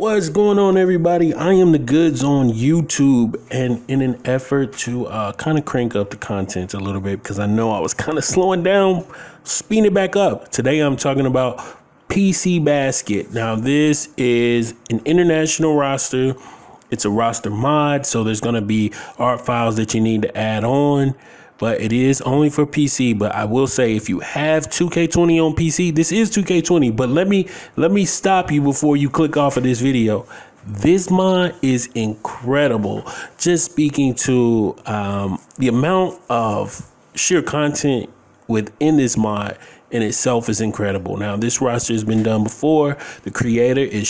What's going on, everybody? I am the goods on YouTube, and in an effort to uh, kind of crank up the content a little bit because I know I was kind of slowing down, speeding it back up. Today, I'm talking about PC Basket. Now, this is an international roster. It's a roster mod, so there's going to be art files that you need to add on but it is only for PC. But I will say, if you have 2K20 on PC, this is 2K20. But let me let me stop you before you click off of this video. This mod is incredible. Just speaking to um, the amount of sheer content within this mod in itself is incredible. Now, this roster has been done before. The creator is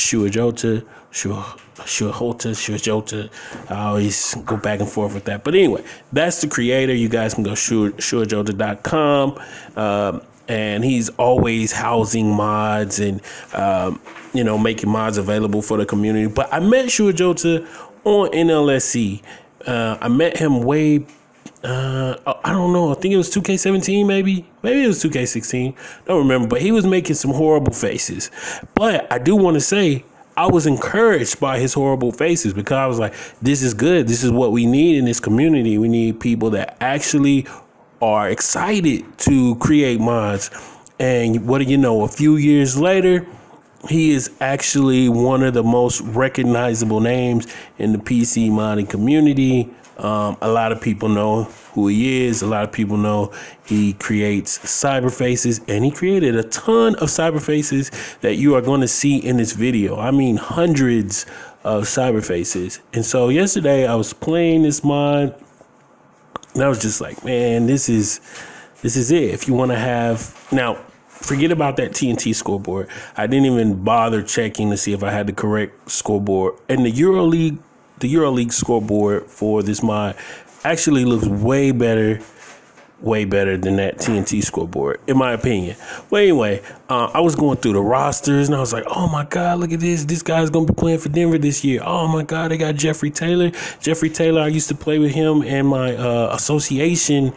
Shuajota. Shuahota, Shuajota. I always go back and forth with that. But anyway, that's the creator. You guys can go shuajota.com. Um, and he's always housing mods and, um, you know, making mods available for the community. But I met Shuajota on NLSC. Uh, I met him way uh, I don't know. I think it was 2K17, maybe. Maybe it was 2K16. Don't remember. But he was making some horrible faces. But I do want to say, I was encouraged by his horrible faces because I was like, this is good. This is what we need in this community. We need people that actually are excited to create mods. And what do you know? A few years later, he is actually one of the most recognizable names in the PC modding community. Um, a lot of people know who he is. A lot of people know he creates cyber faces, and he created a ton of cyber faces that you are going to see in this video. I mean, hundreds of cyber faces. And so yesterday I was playing this mod, and I was just like, man, this is this is it. If you want to have now. Forget about that TNT scoreboard. I didn't even bother checking to see if I had the correct scoreboard. And the EuroLeague the EuroLeague scoreboard for this mod actually looks way better, way better than that TNT scoreboard, in my opinion. But anyway, uh, I was going through the rosters and I was like, oh my God, look at this. This guy's going to be playing for Denver this year. Oh my God, they got Jeffery Taylor. Jeffery Taylor, I used to play with him in my uh, association.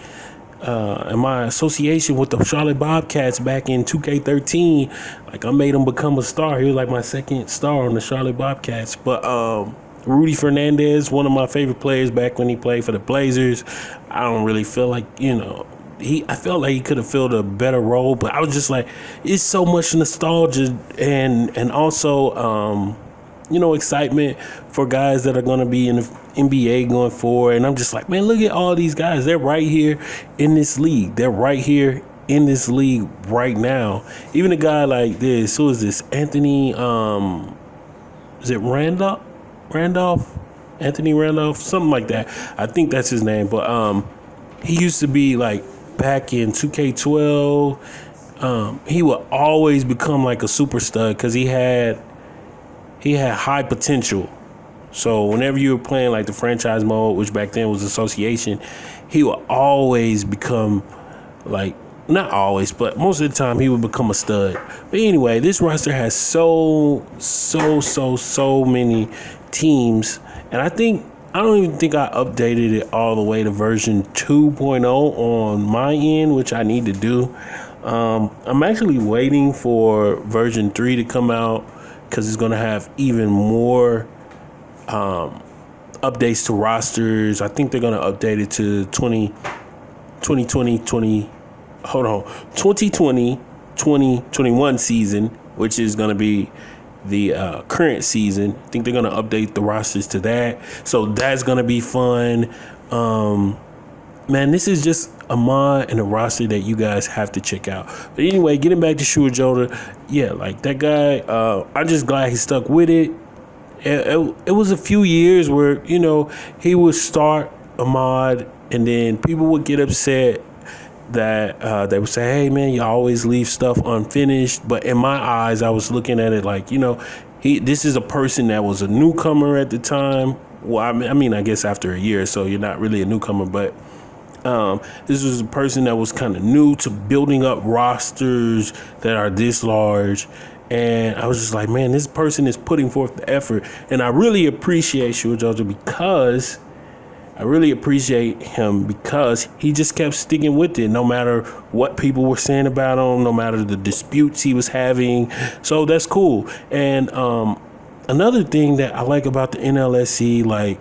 Uh, in my association with the Charlotte Bobcats back in 2K13, like I made him become a star. He was like my second star on the Charlotte Bobcats. But um, Rudy Fernandez, one of my favorite players back when he played for the Blazers. I don't really feel like, you know, he I felt like he could have filled a better role, but I was just like, it's so much nostalgia and and also um, you know, excitement for guys that are gonna be in the NBA going forward. And I'm just like, man, look at all these guys. They're right here in this league. They're right here in this league right now. Even a guy like this, who is this? Anthony um is it Randolph? Randolph, Anthony Randolph, something like that. I think that's his name. But um, he used to be like back in 2K12. Um, he would always become like a super stud because he had he had high potential. So whenever you were playing like the franchise mode, which back then was association, he would always become like not always, but most of the time he would become a stud. But anyway, this roster has so so so so many teams, and I think I don't even think I updated it all the way to version 2.0 on my end, which I need to do. Um, I'm actually waiting for version 3 to come out because it's going to have even more um, updates to rosters. I think they're going to update it to 20, 2020, 20, hold on, 2020, 2021 season, which is going to be the uh, current season. I think they're going to update the rosters to that. So that's going to be fun. Um, man, this is just a mod and a roster that you guys have to check out. But anyway, getting back to Shuajota, yeah, like that guy, uh, I'm just glad he stuck with it. It, it. it was a few years where, you know, he would start a mod and then people would get upset that uh, they would say, "Hey, man, you always leave stuff unfinished." But in my eyes, I was looking at it like, you know, he this is a person that was a newcomer at the time. Well, I mean, I, mean, I guess after a year, so you're not really a newcomer, but um, this was a person that was kind of new to building up rosters that are this large. And I was just like, man, this person is putting forth the effort. And I really appreciate you, Jojo, because I really appreciate him because he just kept sticking with it no matter what people were saying about him, no matter the disputes he was having. So that's cool. And um, another thing that I like about the NLSC, like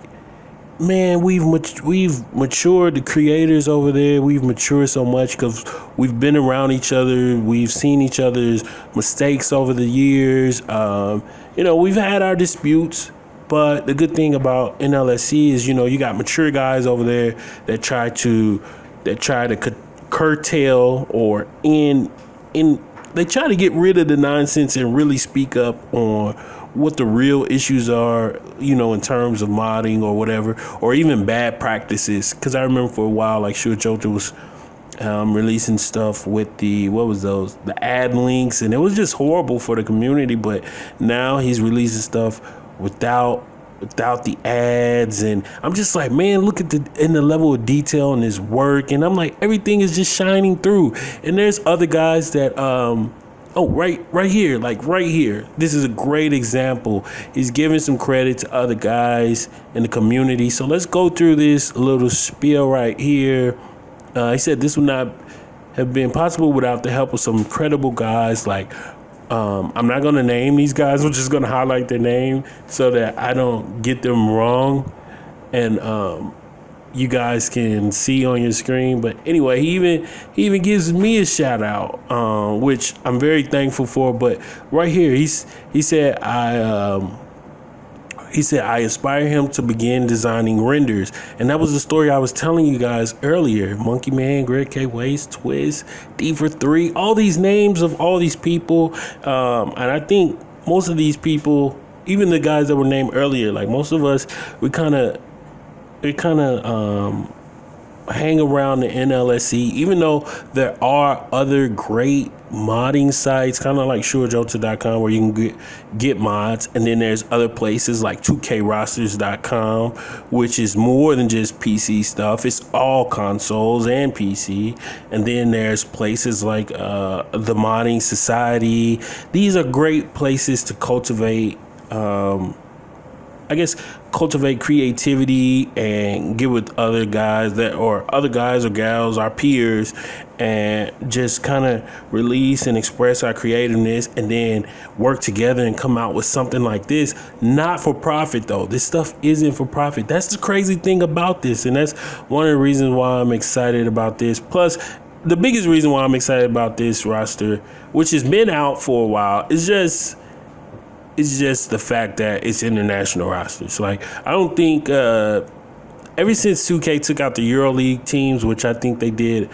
man, we've mat- we've matured. The creators over there, we've matured so much because we've been around each other. We've seen each other's mistakes over the years. Um, you know, we've had our disputes, but the good thing about NLSC is, you know, you got mature guys over there that try to that try to curtail or in in they try to get rid of the nonsense and really speak up on what the real issues are, you know, in terms of modding or whatever, or even bad practices. Because I remember for a while, like Shuajota was um, releasing stuff with the what was those the ad links, and it was just horrible for the community. But now he's releasing stuff without without the ads. And I'm just like man look at the in the level of detail in his work. And I'm like everything is just shining through. And there's other guys that um oh right right here like right here. This is a great example. He's giving some credit to other guys in the community. So let's go through this little spiel right here. Uh, he said this would not have been possible without the help of some incredible guys like um, I'm not going to name these guys. We're just going to highlight their name so that I don't get them wrong. And um, you guys can see on your screen. But anyway, he even he even gives me a shout out, um, which I'm very thankful for. But right here, he's he said I um, he said I inspired him to begin designing renders, and that was the story I was telling you guys earlier. Monkey Man, Greg K. Waste, Twist, D for three, all these names of all these people, um, and I think most of these people, even the guys that were named earlier, like most of us, we kind of it kind of um, hang around the NLSC, even though there are other great modding sites, kind of like Shuajota.com, where you can get, get mods. And then there's other places like 2krosters.com, which is more than just PC stuff, it's all consoles and PC. And then there's places like uh, the Modding Society. These are great places to cultivate. Um, I guess cultivate creativity and get with other guys that or other guys or gals, our peers, and just kind of release and express our creativeness and then work together and come out with something like this. Not for profit though. This stuff isn't for profit. That's the crazy thing about this, and that's one of the reasons why I'm excited about this. Plus, the biggest reason why I'm excited about this roster, which has been out for a while, is just it's just the fact that it's international rosters. Like I don't think uh, ever since 2K took out the EuroLeague teams, which I think they did,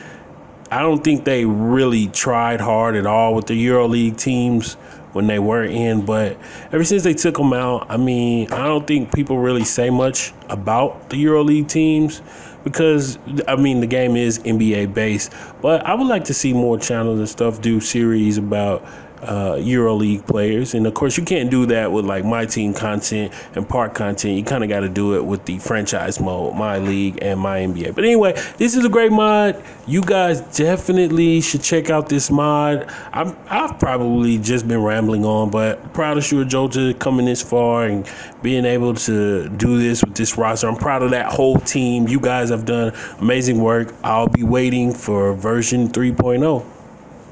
I don't think they really tried hard at all with the EuroLeague teams when they were in. But ever since they took them out, I mean, I don't think people really say much about the EuroLeague teams because I mean the game is NBA based. But I would like to see more channels and stuff do series about uh, EuroLeague players. And of course, you can't do that with like my team content and park content. You kind of got to do it with the franchise mode, my league and my NBA. But anyway, this is a great mod. You guys definitely should check out this mod. I'm, I've probably just been rambling on, but proud of Shuajota coming this far and being able to do this with this roster. I'm proud of that whole team. You guys have done amazing work. I'll be waiting for version 3.0.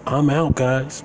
I'm out, guys.